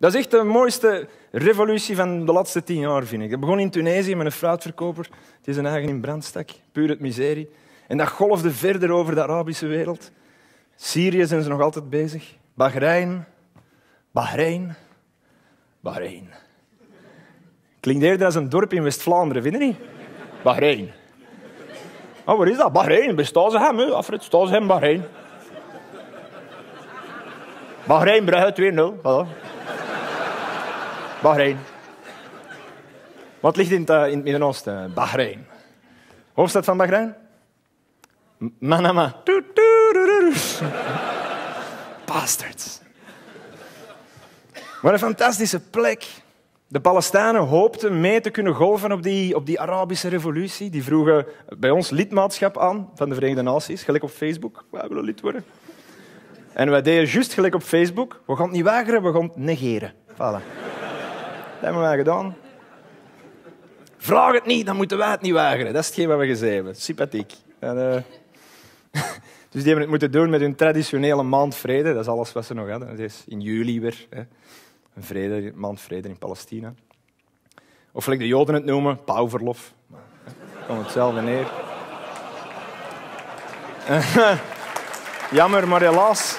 Dat is echt de mooiste revolutie van de laatste tien jaar, vind ik. Dat begon in Tunesië met een fruitverkoper die zijn eigen in brand stak. Puur het miserie. En dat golfde verder over de Arabische wereld. Syrië zijn ze nog altijd bezig. Bahrein. Bahrein. Bahrein. Klinkt eerder als een dorp in West-Vlaanderen, vind je niet? Bahrein. Oh, wat is dat? Bahrein. Bestaan ze hè? Ze hem, Bahrein. Bahrein, Brugge 2-0. Voilà. Bahrein. Wat ligt in het, Midden-Oosten? Bahrein. Hoofdstad van Bahrein? Manama. Bastards. Wat een fantastische plek. De Palestijnen hoopten mee te kunnen golven op die, op die Arabische revolutie. Die vroegen bij ons lidmaatschap aan van de Verenigde Naties, gelijk op Facebook. Wij willen lid worden. En wij deden juist gelijk op Facebook. We gaan het niet weigeren, we gaan het negeren. Voilà. Dat hebben wij gedaan. Vraag het niet, dan moeten wij het niet weigeren. Dat is hetgeen wat we gezegd hebben. Sympathiek. En, uh... dus die hebben het moeten doen met hun traditionele maand vrede. Dat is alles wat ze nog hadden. Het is in juli weer. Hè. Een vrede, maand vrede in Palestina. Of gelijk de Joden het noemen, pauwverlof. Komt hetzelfde neer. Jammer, maar helaas.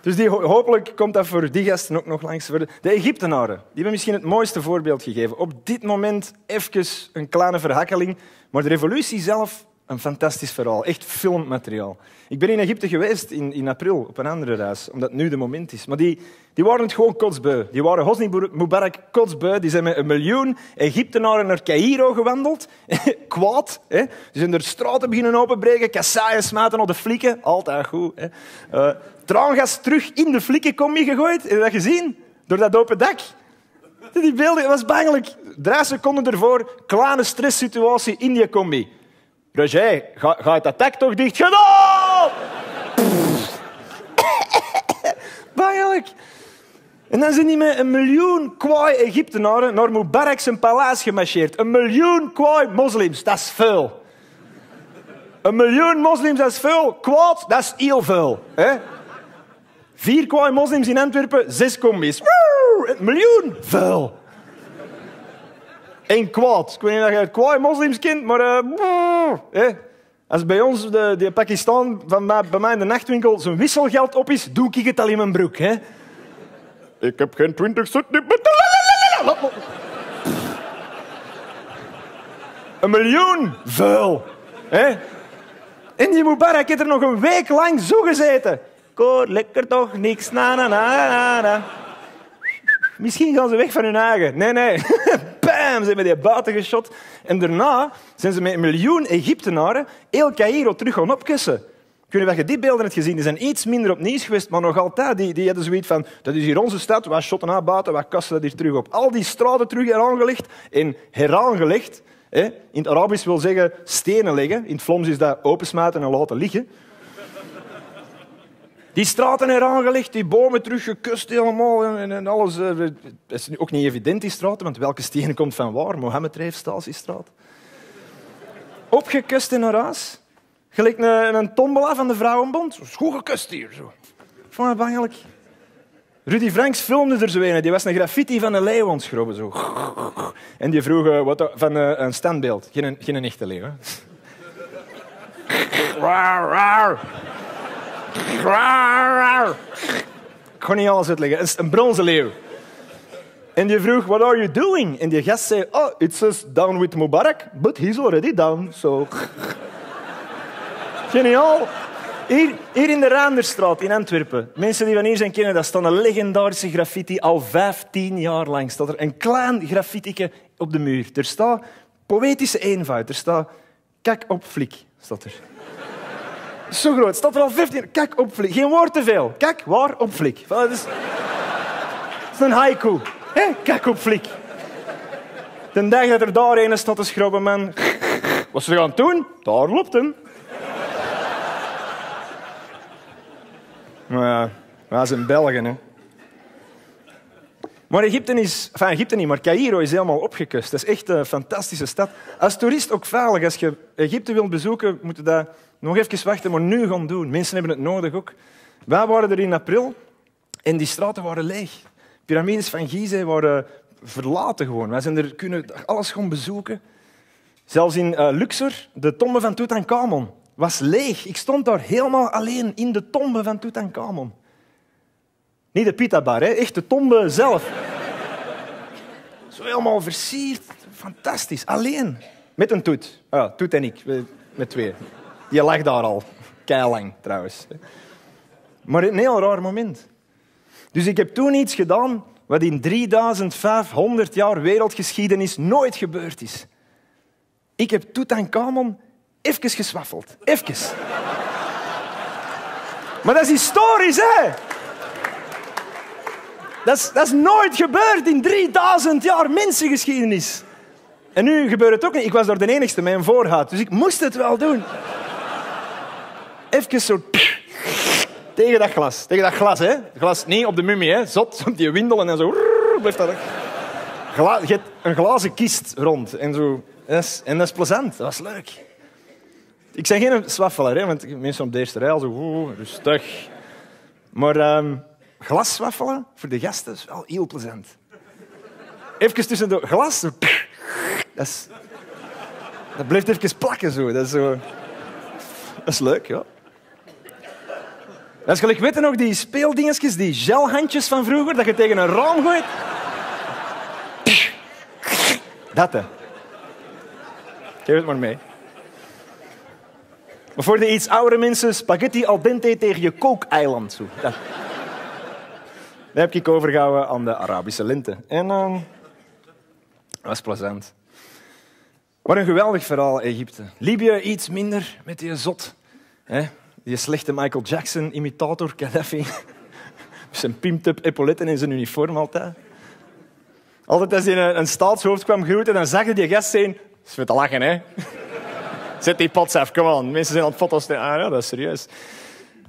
Dus die, hopelijk komt dat voor die gasten ook nog langs. De Egyptenaren die hebben misschien het mooiste voorbeeld gegeven. Op dit moment even een kleine verhakkeling, maar de revolutie zelf een fantastisch verhaal. Echt filmmateriaal. Ik ben in Egypte geweest in, in april op een andere reis, omdat nu de moment is. Maar die, die waren het gewoon kotsbeu. Die waren Hosni Mubarak kotsbeu. Die zijn met een miljoen Egyptenaren naar Cairo gewandeld. Kwaad. Hè? Die zijn er straten beginnen openbreken, kassaaien smaten op de flikken. Altijd goed. Hè? Uh, traangas terug in de flikkencombi gegooid. Heb je dat gezien? Door dat open dak. Die beelden, dat was bangelijk. Drie seconden ervoor, kleine stresssituatie in die combi. Roger, ga, gaat dat toch dicht gedaan? Bangelijk. En dan zijn die met een miljoen kwaai Egyptenaren naar Mubarak zijn paleis gemarcheerd. Een miljoen kwaai moslims, dat is veel. Een miljoen moslims, dat is veel. Kwaad, dat is heel veel. Hè? Vier kwaai moslims in Antwerpen, zes. Woe, een miljoen, veel. Eén kwaad. Ik weet niet of je het kwaai moslims kent, maar... Uh, hè? Als bij ons, de, de Pakistan, van mij, bij mij in de nachtwinkel, zijn wisselgeld op is, doe ik het al in mijn broek. Hè? Ik heb geen twintig cent. Een miljoen, vuil. Hè? En die Mubarak heeft er nog een week lang zo gezeten. Koor, lekker toch, niks, na, na, na, na, na. Misschien gaan ze weg van hun eigen. Nee, nee. Bam, ze hebben die buiten geschot. En daarna zijn ze met een miljoen Egyptenaren heel Cairo terug gaan opkussen. Ik weet niet of je die beelden hebt gezien. Die zijn iets minder op nieuws geweest, maar nog altijd. Die, die hadden zoiets van, dat is hier onze stad, wij shotten naar buiten, wij kassen dat hier terug op. Al die straten terug heraangelegd en heraangelegd. Hè. In het Arabisch wil zeggen stenen leggen. In het Vlaams is dat opensmijten en laten liggen. Die straten heraangelegd, die bomen teruggekust helemaal en, en alles. Het is ook niet evident, die straten, want welke stenen komt van waar? Mohammed Stasiestraat. Opgekust in een raas. Gelijk een, een tombola van de Vrouwenbond. Goed gekust hier. Zo. Vond het bangelijk. Rudy Franks filmde er zo een. Die was een graffiti van een leeuw ontschrobben. Zo. En die vroeg uh, wat, van uh, een standbeeld. Geen, geen echte leeuw. Ik ga niet alles uitleggen. Is een bronzen leeuw. En die vroeg, what are you doing? En die gast zei, oh, it says down with Mubarak, but he's already down, so... Geniaal. Hier, hier in de Raanderstraat in Antwerpen. Mensen die van hier zijn kennen, dat staat een legendarische graffiti. Al 15 jaar lang staat er een klein graffiti op de muur. Er staat poëtische eenvoud. Er staat kak op flik. Staat er. Zo groot. Staat er al 15 Kak op flik. Geen woord te veel. Kak, waar, op flik. Dat is, dat is een haiku. Hey, kak op flik. De dag dat er daar een staat te schrobben, man. Wat ze gaan doen? Daar loopt hem. Maar ja, wij zijn Belgen, hè. Maar Egypte is... Enfin, Egypte niet, maar Cairo is helemaal opgekust. Dat is echt een fantastische stad. Als toerist ook veilig. Als je Egypte wilt bezoeken, moet je dat nog even wachten, maar nu gaan doen. Mensen hebben het nodig ook. Wij waren er in april. En die straten waren leeg. Pyramides van Gizeh waren verlaten gewoon. Wij zijn er kunnen alles gewoon bezoeken. Zelfs in uh, Luxor, de tombe van Tutankhamon, was leeg. Ik stond daar helemaal alleen in de tombe van Tutankhamon. Niet de pita-bar, hè? echt de tombe zelf. Zo helemaal versierd. Fantastisch. Alleen. Met een toet. Ah, toet en ik, met twee. Die lag daar al. Keilang, trouwens. Maar een heel raar moment. Dus ik heb toen iets gedaan wat in 3500 jaar wereldgeschiedenis nooit gebeurd is. Ik heb Tutankhamon even geswaffeld. Even. Maar dat is historisch, hè? Dat is, dat is nooit gebeurd in 3000 jaar mensengeschiedenis. En nu gebeurt het ook niet. Ik was door de enigste met een voorhaat, dus ik moest het wel doen. Even zo... Tegen dat glas. Tegen dat glas, hè. Glas niet op de mummie, hè. Zot, op die windel en zo... Blijft dat... Gla je hebt een glazen kist rond. En, zo. En dat is plezant. Dat was leuk. Ik ben geen swaffelaar, hè, want mensen op de eerste rij al zo rustig. Maar um, glaswaffelen voor de gasten is wel heel plezant. Even tussen de glas. Dat, dat blijft even plakken zo. Dat is, zo. dat is leuk, ja. Dat is gelijk, weet je nog, die speeldingetjes, die gelhandjes van vroeger, dat je tegen een raam gooit? Dat, hè. Geef het maar mee. Maar voor de iets oudere mensen, spaghetti al dente tegen je kookeiland. Zo. Dat. Dat heb ik overgehouden aan de Arabische lente. En uh, dat was plezant. Wat een geweldig verhaal, Egypte. Libië iets minder met die zot. Hè? Die slechte Michael Jackson-imitator, Gaddafi. zijn pimped-up epauletten in zijn uniform altijd. Altijd als hij een, staatshoofd kwam groeten, dan zag je die gast zijn... Is te lachen, hè? Zet die pots af, come on. Mensen zijn aan het foto's... Ah ja, dat is serieus.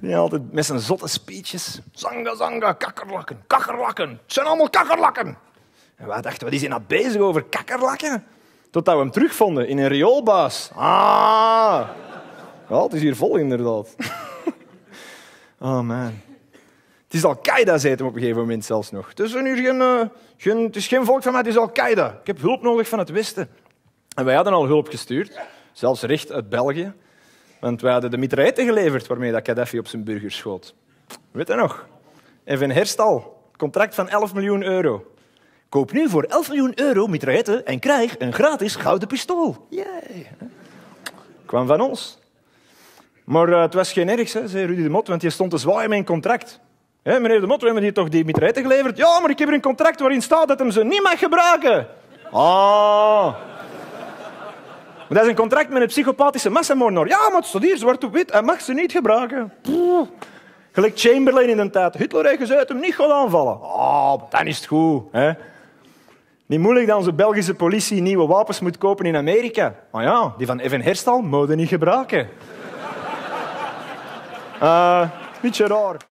Altijd met zijn zotte speeches. Zanga, zanga, kakkerlakken, kakkerlakken. Het zijn allemaal kakkerlakken. En wij dachten, wat is hij nou bezig over kakkerlakken? Totdat we hem terugvonden in een rioolbuis. Ah! Wel, het is hier vol inderdaad. oh man. Het is Al-Qaeda, zei hem op een gegeven moment zelfs nog. Het is, geen, uh, geen, het is geen volk van mij, het is Al-Qaeda. Ik heb hulp nodig van het Westen. En wij hadden al hulp gestuurd, zelfs recht uit België. Want wij hadden de mitrailletten geleverd waarmee dat Gaddafi op zijn burgers schoot. Weet je nog? Even Herstal, contract van 11 miljoen euro. Koop nu voor 11 miljoen euro mitrailletten en krijg een gratis gouden pistool. Yay. Kwam van ons. Maar uh, het was geen ergs, hè, zei Rudy de Mot, want je stond te zwaaien met een contract. Meneer de Mot, we hebben hier toch die mitrailletten geleverd? Ja, maar ik heb hier een contract waarin staat dat hem ze niet mag gebruiken. Ah. Dat is een contract met een psychopathische massamoordenaar. Ja, maar het staat zwart op wit. Hij mag ze niet gebruiken. Gelijk Chamberlain in de tijd. Hitler heeft gezegd hem niet gaan aanvallen. Ah, dan is het goed. Hè? Niet moeilijk dat onze Belgische politie nieuwe wapens moet kopen in Amerika. Maar ja, die van Evan Herstal mogen niet gebruiken. Uh, beetje raar.